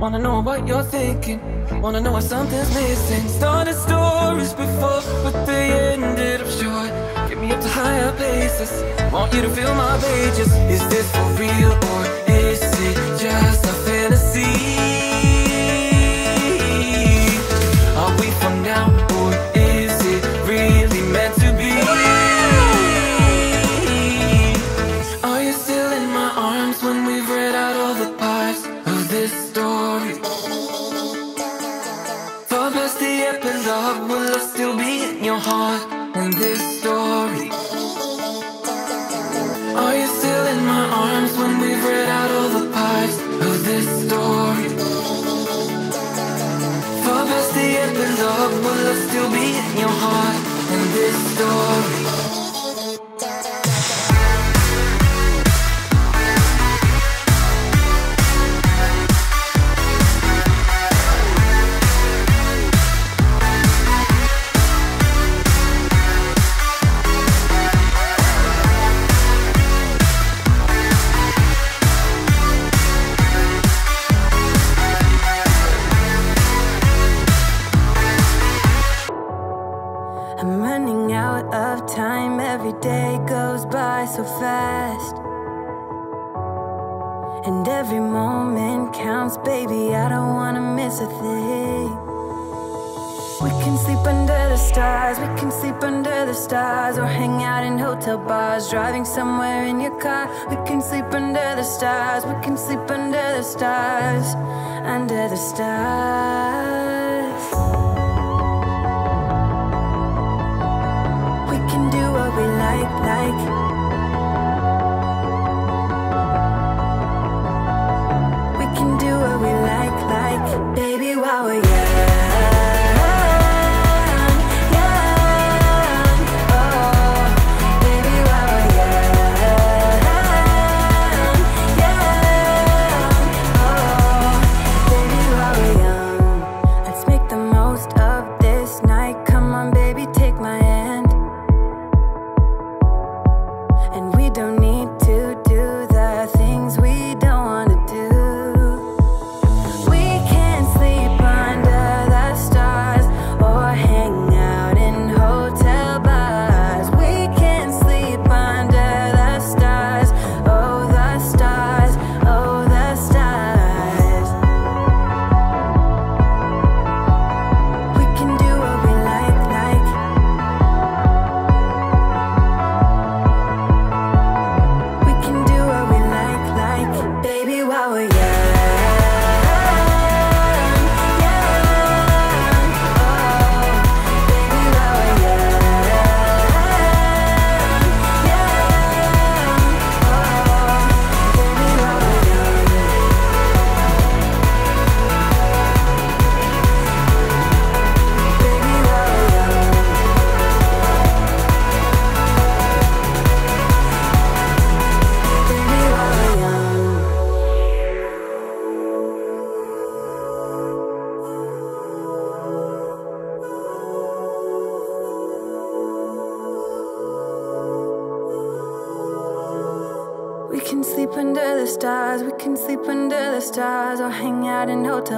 Wanna know what you're thinking. Wanna know why something's missing. Started stories before, but they ended up short. Get me up to higher places. Want you to fill my pages. Is this for real or is it just a fantasy? Your heart when this story? Are you still in my arms when we've read out all the parts of this story? Far past the epilogue, will I still be in your heart when this story? A thing. We can sleep under the stars, we can sleep under the stars, or hang out in hotel bars, driving somewhere in your car. We can sleep under the stars, we can sleep under the stars, under the stars. Stars. We can sleep under the stars or hang out in hotels.